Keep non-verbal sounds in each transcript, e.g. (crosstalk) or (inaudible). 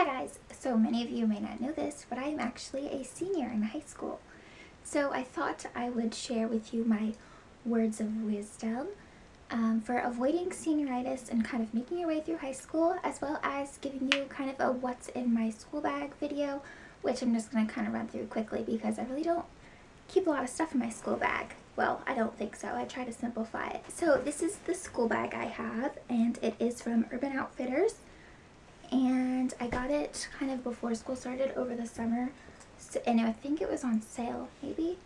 Hi guys, so many of you may not know this, but I am actually a senior in high school. So I thought I would share with you my words of wisdom um, for avoiding senioritis and kind of making your way through high school, as well as giving you kind of a what's in my school bag video, which I'm just going to kind of run through quickly because I really don't keep a lot of stuff in my school bag. Well, I don't think so. I try to simplify it. So this is the school bag I have, and it is from Urban Outfitters and I got it kind of before school started over the summer. So, and I think it was on sale maybe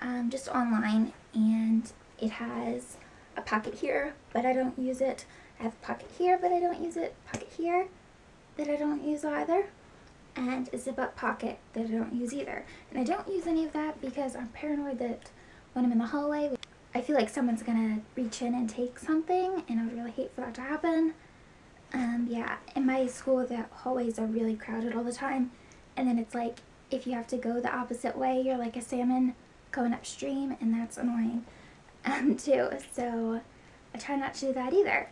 um, just online. And it has a pocket here but I don't use it. I have a pocket here but I don't use it. Pocket here that I don't use either. And a zip up pocket that I don't use either. And I don't use any of that because I'm paranoid that when I'm in the hallway I feel like someone's gonna reach in and take something and I would really hate for that to happen um, yeah, in my school the hallways are really crowded all the time. And then it's like, if you have to go the opposite way, you're like a salmon going upstream and that's annoying (laughs) um, too. So I try not to do that either.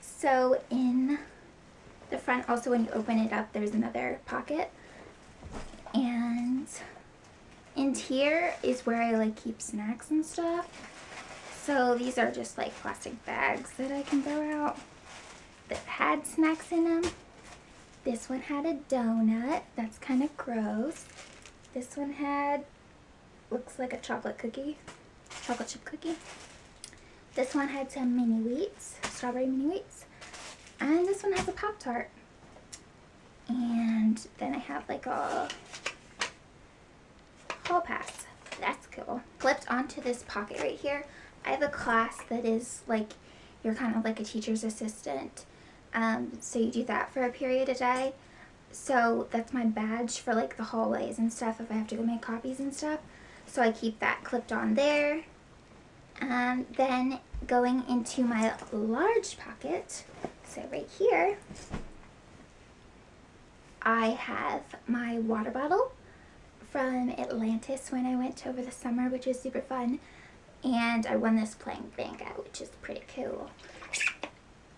So in the front, also when you open it up, there's another pocket. And in here is where I like keep snacks and stuff. So these are just like plastic bags that I can throw out that had snacks in them. This one had a donut. That's kind of gross. This one had, looks like a chocolate cookie, chocolate chip cookie. This one had some mini wheats, strawberry mini wheats. And this one has a Pop-Tart. And then I have like a hall pass. That's cool. Clipped onto this pocket right here, I have a class that is like, you're kind of like a teacher's assistant um, so you do that for a period a day. So that's my badge for like the hallways and stuff if I have to go make copies and stuff. So I keep that clipped on there. And um, then going into my large pocket, so right here, I have my water bottle from Atlantis when I went over the summer, which is super fun. And I won this playing Bingo, which is pretty cool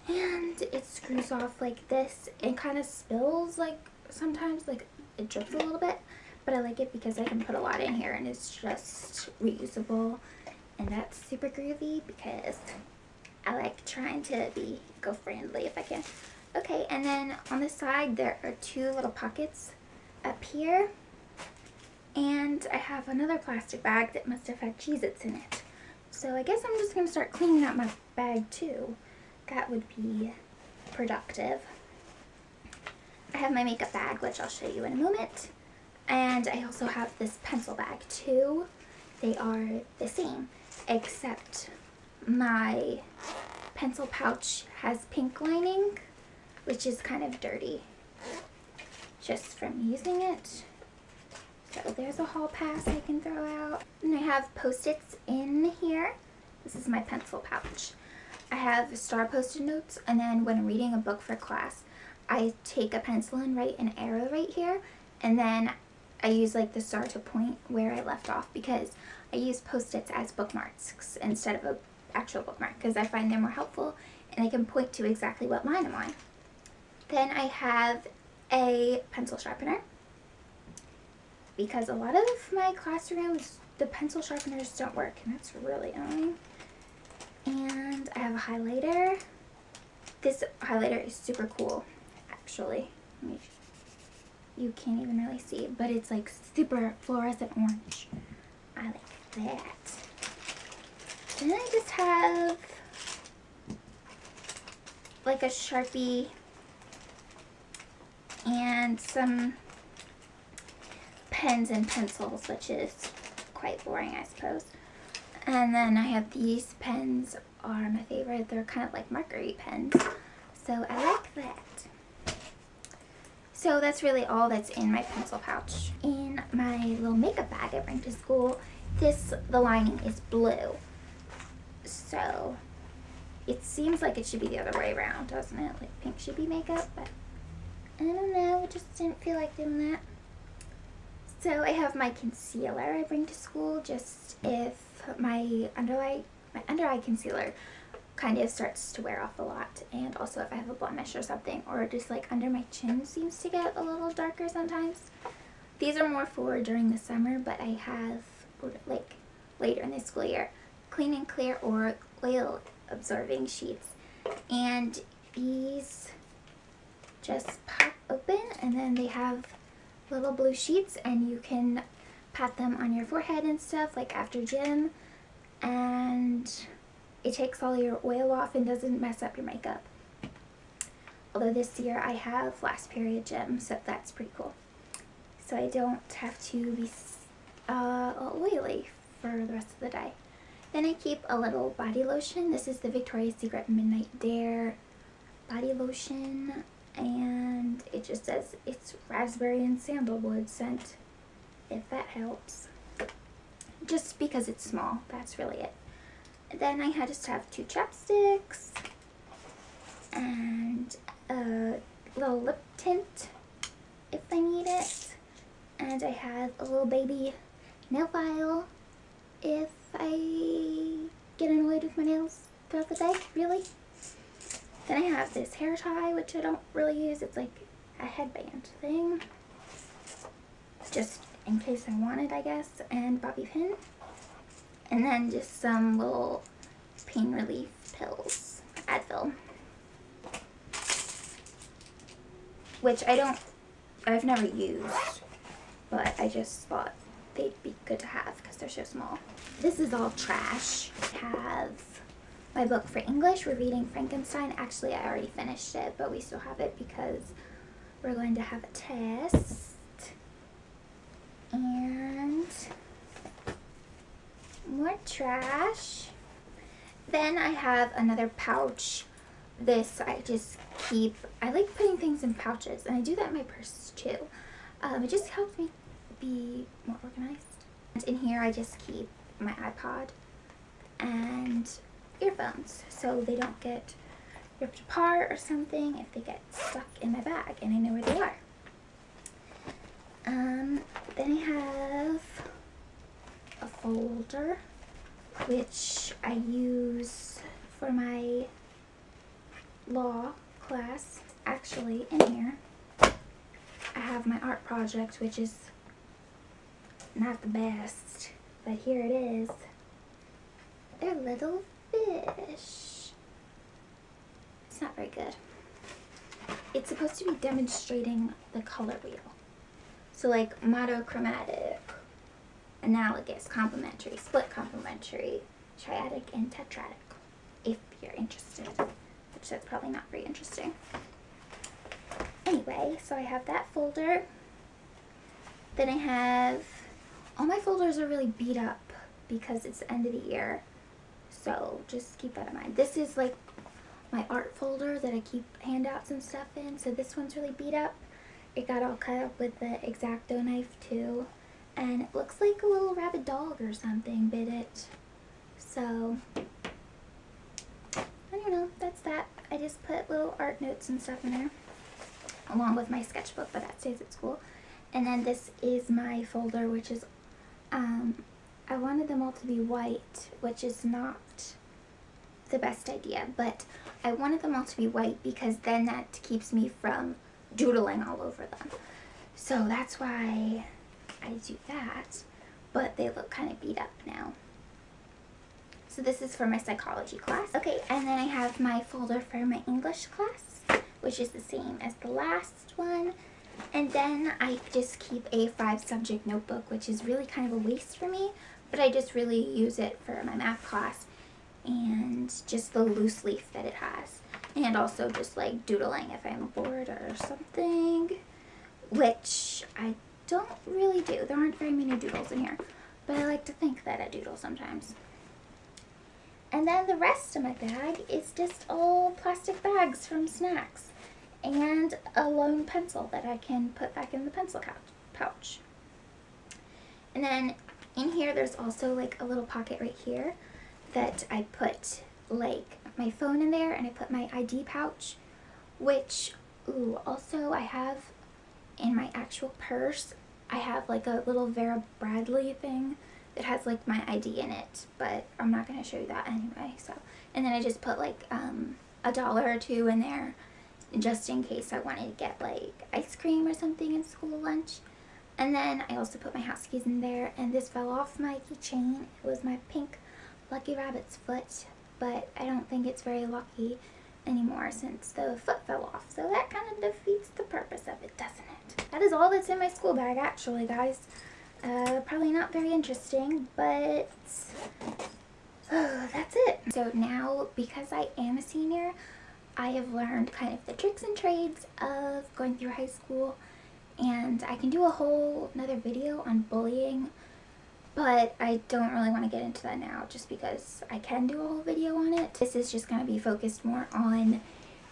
and it screws off like this. It kind of spills like sometimes like it drips a little bit but I like it because I can put a lot in here and it's just reusable. And that's super groovy because I like trying to be eco-friendly if I can. Okay and then on the side there are two little pockets up here. And I have another plastic bag that must have had Cheez-Its in it. So I guess I'm just going to start cleaning out my bag too that would be productive. I have my makeup bag, which I'll show you in a moment. And I also have this pencil bag too. They are the same, except my pencil pouch has pink lining, which is kind of dirty just from using it. So there's a hall pass I can throw out. And I have post-its in here. This is my pencil pouch. I have star post-it notes and then when reading a book for class, I take a pencil and write an arrow right here and then I use like the star to point where I left off because I use post-its as bookmarks instead of a actual bookmark because I find they're more helpful and they can point to exactly what line I'm on. Then I have a pencil sharpener because a lot of my classrooms the pencil sharpeners don't work and that's really annoying. And I have a highlighter. This highlighter is super cool, actually. You can't even really see, but it's like super fluorescent orange. I like that. And then I just have like a Sharpie and some pens and pencils, which is quite boring, I suppose. And then I have these pens are my favorite. They're kind of like markery pens. So I like that. So that's really all that's in my pencil pouch. In my little makeup bag I bring to school, this, the lining is blue. So it seems like it should be the other way around, doesn't it? Like pink should be makeup, but I don't know. I just didn't feel like doing that. So I have my concealer I bring to school just if my under eye, my under eye concealer kind of starts to wear off a lot. And also if I have a blemish or something, or just like under my chin seems to get a little darker sometimes. These are more for during the summer, but I have like later in the school year, clean and clear or oil absorbing sheets. And these just pop open and then they have little blue sheets and you can pat them on your forehead and stuff like after gym and it takes all your oil off and doesn't mess up your makeup. Although this year I have last period gym, so that's pretty cool. So I don't have to be uh, oily for the rest of the day. Then I keep a little body lotion. This is the Victoria's Secret Midnight Dare body lotion. And it just says it's raspberry and sandalwood scent, if that helps. Just because it's small, that's really it. Then I just have two chapsticks and a little lip tint if I need it. And I have a little baby nail file if I get annoyed with my nails throughout the day, really. Then I have this hair tie, which I don't really use. It's like a headband thing. Just in case I want it, I guess. And bobby pin. And then just some little pain relief pills. Advil. Which I don't, I've never used. But I just thought they'd be good to have because they're so small. This is all trash. I have my book for English. We're reading Frankenstein. Actually, I already finished it, but we still have it because we're going to have a test. And more trash. Then I have another pouch. This I just keep, I like putting things in pouches, and I do that in my purse too. Um, it just helps me be more organized. And in here I just keep my iPod and earphones so they don't get ripped apart or something if they get stuck in my bag and I know where they are. Um, then I have a folder which I use for my law class. Actually, in here, I have my art project, which is not the best, but here it is. They're little fish. It's not very good. It's supposed to be demonstrating the color wheel. So like monochromatic, analogous, complementary, split complementary, triadic, and tetradic, if you're interested, which that's probably not very interesting. Anyway, so I have that folder. Then I have, all my folders are really beat up because it's the end of the year. So just keep that in mind. This is like my art folder that I keep handouts and stuff in. So this one's really beat up. It got all cut up with the X-Acto knife too. And it looks like a little rabid dog or something bit it. So, I don't know, that's that. I just put little art notes and stuff in there. Along with my sketchbook, but that stays at school. And then this is my folder, which is um, I wanted them all to be white, which is not the best idea, but I wanted them all to be white because then that keeps me from doodling all over them. So that's why I do that, but they look kind of beat up now. So this is for my psychology class. Okay, and then I have my folder for my English class, which is the same as the last one. And then I just keep a five subject notebook, which is really kind of a waste for me, but I just really use it for my math class and just the loose leaf that it has. And also just like doodling if I'm bored or something, which I don't really do. There aren't very many doodles in here, but I like to think that I doodle sometimes. And then the rest of my bag is just all plastic bags from snacks and a lone pencil that I can put back in the pencil pouch. And then in here, there's also like a little pocket right here that I put like my phone in there and I put my ID pouch, which, ooh, also I have in my actual purse, I have like a little Vera Bradley thing that has like my ID in it, but I'm not going to show you that anyway. So, and then I just put like um, a dollar or two in there just in case I wanted to get like ice cream or something in school lunch. And then I also put my house keys in there and this fell off my keychain. It was my pink Lucky Rabbit's foot, but I don't think it's very lucky anymore since the foot fell off. So that kind of defeats the purpose of it, doesn't it? That is all that's in my school bag actually, guys. Uh, probably not very interesting, but oh, that's it. So now, because I am a senior, I have learned kind of the tricks and trades of going through high school and I can do a whole another video on bullying but I don't really want to get into that now just because I can do a whole video on it. This is just going to be focused more on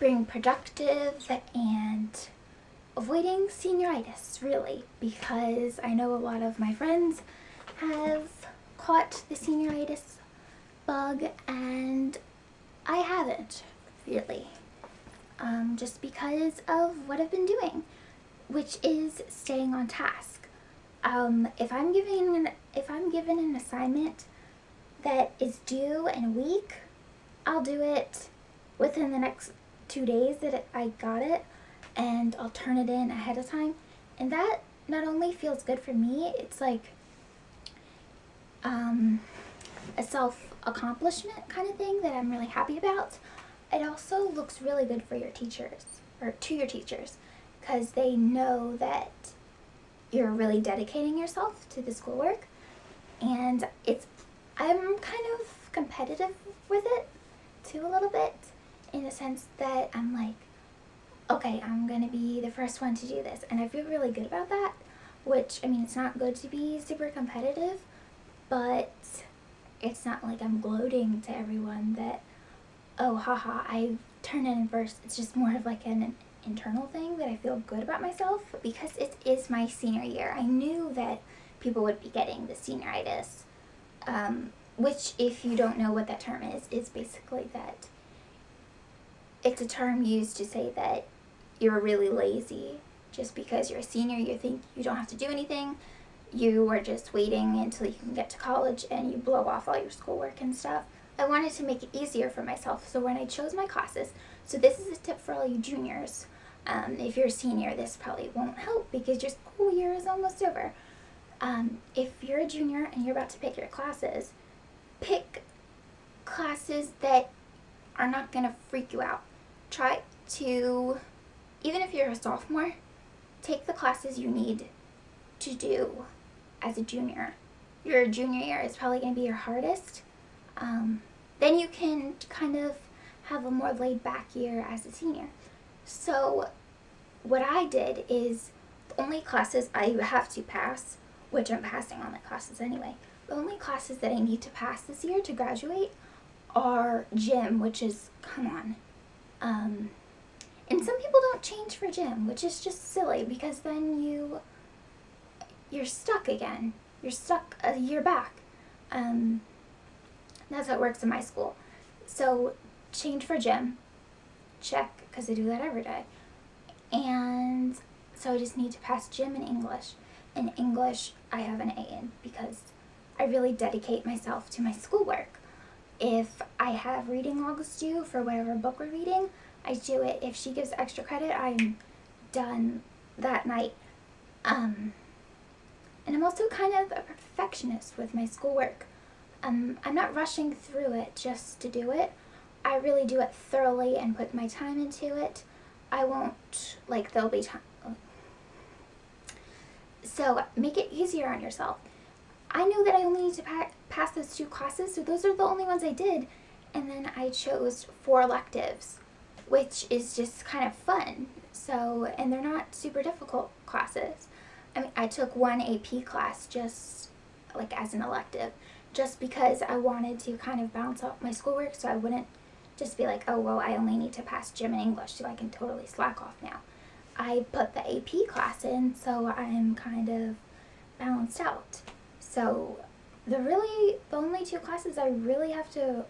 being productive and avoiding senioritis really because I know a lot of my friends have caught the senioritis bug and I haven't really um, just because of what I've been doing which is staying on task. Um, if I'm giving an, if I'm given an assignment that is due in a week, I'll do it within the next two days that I got it and I'll turn it in ahead of time. And that not only feels good for me, it's like um, a self-accomplishment kind of thing that I'm really happy about. It also looks really good for your teachers, or to your teachers, because they know that you're really dedicating yourself to the schoolwork. And it's, I'm kind of competitive with it too a little bit in the sense that I'm like, okay, I'm to be the first one to do this. And I feel really good about that, which, I mean, it's not good to be super competitive, but it's not like I'm gloating to everyone that, oh, haha, I turned in first. It's just more of like an internal thing that I feel good about myself because it is my senior year. I knew that people would be getting the senioritis, um, which if you don't know what that term is, is basically that it's a term used to say that you're really lazy just because you're a senior, you think you don't have to do anything. You are just waiting until you can get to college and you blow off all your schoolwork and stuff. I wanted to make it easier for myself, so when I chose my classes, so this is a tip for all you juniors. Um, if you're a senior, this probably won't help because your school year is almost over. Um, if you're a junior and you're about to pick your classes, pick classes that are not going to freak you out. Try to, even if you're a sophomore, take the classes you need to do as a junior. Your junior year is probably going to be your hardest. Um, then you can kind of have a more laid back year as a senior. So what I did is the only classes I have to pass, which I'm passing all my classes anyway, the only classes that I need to pass this year to graduate are gym, which is, come on. Um, and some people don't change for gym, which is just silly because then you, you're stuck again. You're stuck a year back. Um, that's how it works in my school. So change for gym, check, because I do that every day. And so I just need to pass gym and English. In English, I have an A in because I really dedicate myself to my schoolwork. If I have reading logs due for whatever book we're reading, I do it. If she gives extra credit, I'm done that night. Um, and I'm also kind of a perfectionist with my schoolwork. Um, I'm not rushing through it just to do it. I really do it thoroughly and put my time into it. I won't, like, there'll be time. So make it easier on yourself. I knew that I only need to pa pass those two classes, so those are the only ones I did. And then I chose four electives, which is just kind of fun. So, and they're not super difficult classes. I mean, I took one AP class just like as an elective, just because I wanted to kind of bounce off my schoolwork so I wouldn't just be like, oh, well, I only need to pass gym and English, so I can totally slack off now. I put the AP class in, so I'm kind of balanced out. So the really, the only two classes I really have to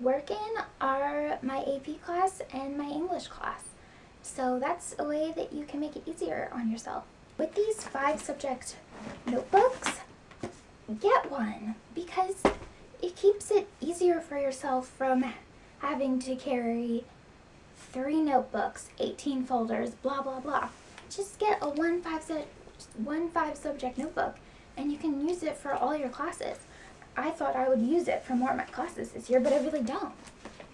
work in are my AP class and my English class. So that's a way that you can make it easier on yourself. With these five subject notebooks, get one because it keeps it easier for yourself from having to carry three notebooks, 18 folders, blah, blah, blah. Just get a one five, su- one five subject notebook and you can use it for all your classes. I thought I would use it for more of my classes this year, but I really don't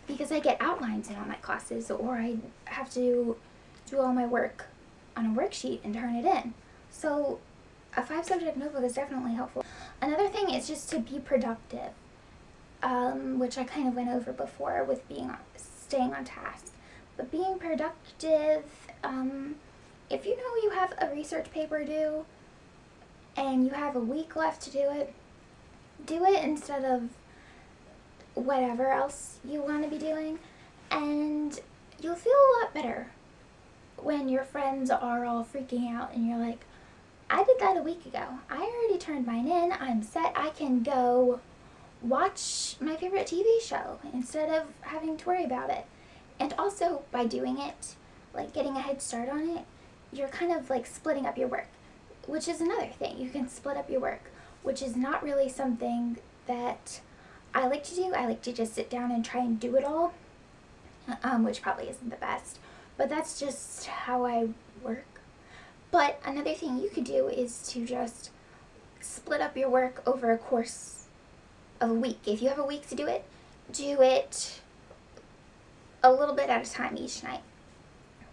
because I get outlines in all my classes or I have to do all my work on a worksheet and turn it in. So a five subject notebook is definitely helpful. Another thing is just to be productive, um, which I kind of went over before with being staying on task. But being productive, um, if you know you have a research paper due and you have a week left to do it, do it instead of whatever else you want to be doing and you'll feel a lot better when your friends are all freaking out and you're like, I did that a week ago. I already turned mine in. I'm set. I can go watch my favorite TV show instead of having to worry about it. And also, by doing it, like getting a head start on it, you're kind of like splitting up your work, which is another thing. You can split up your work, which is not really something that I like to do. I like to just sit down and try and do it all, um, which probably isn't the best, but that's just how I work. But another thing you could do is to just split up your work over a course a week. If you have a week to do it, do it a little bit at a time each night,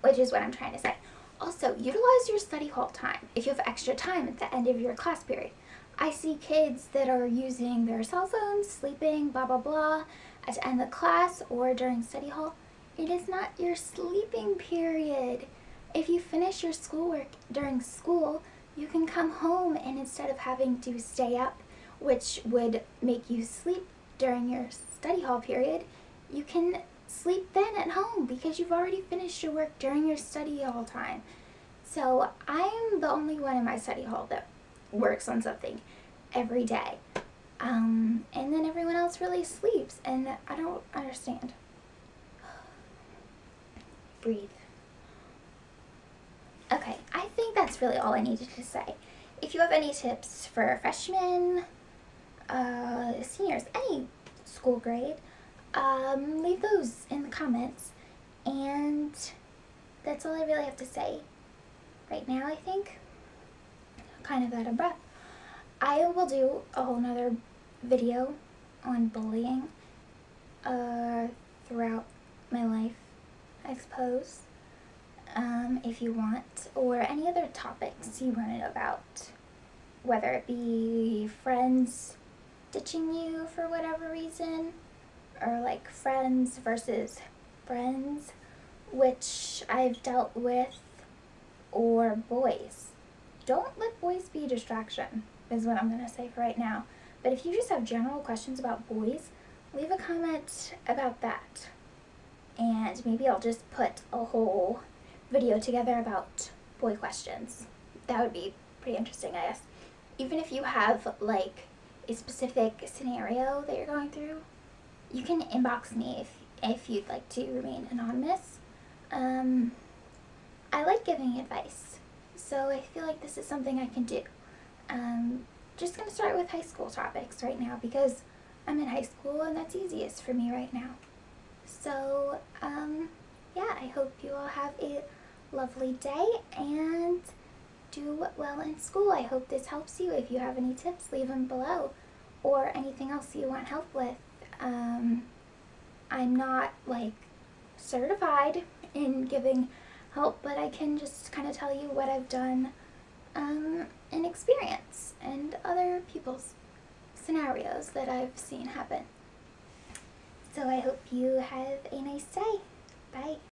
which is what I'm trying to say. Also, utilize your study hall time if you have extra time at the end of your class period. I see kids that are using their cell phones, sleeping, blah, blah, blah, at the end of class or during study hall. It is not your sleeping period. If you finish your schoolwork during school, you can come home and instead of having to stay up, which would make you sleep during your study hall period, you can sleep then at home because you've already finished your work during your study hall time. So I'm the only one in my study hall that works on something every day. Um, and then everyone else really sleeps, and I don't understand. (sighs) Breathe. Okay, I think that's really all I needed to say. If you have any tips for freshmen, uh, seniors, any school grade, um, leave those in the comments. And that's all I really have to say right now, I think kind of out of breath. I will do a whole nother video on bullying uh, throughout my life, I suppose, um, if you want, or any other topics you want to know about, whether it be friends ditching you for whatever reason, or like friends versus friends, which I've dealt with, or boys don't let boys be a distraction, is what I'm going to say for right now. But if you just have general questions about boys, leave a comment about that. And maybe I'll just put a whole video together about boy questions. That would be pretty interesting, I guess. Even if you have, like, a specific scenario that you're going through, you can inbox me if, if you'd like to remain anonymous. Um, I like giving advice. So I feel like this is something I can do. Um, just going to start with high school topics right now because I'm in high school and that's easiest for me right now. So, um, yeah, I hope you all have a lovely day and do well in school. I hope this helps you. If you have any tips, leave them below or anything else you want help with. Um, I'm not, like, certified in giving help, but I can just kind of tell you what I've done um, in experience and other people's scenarios that I've seen happen. So I hope you have a nice day. Bye.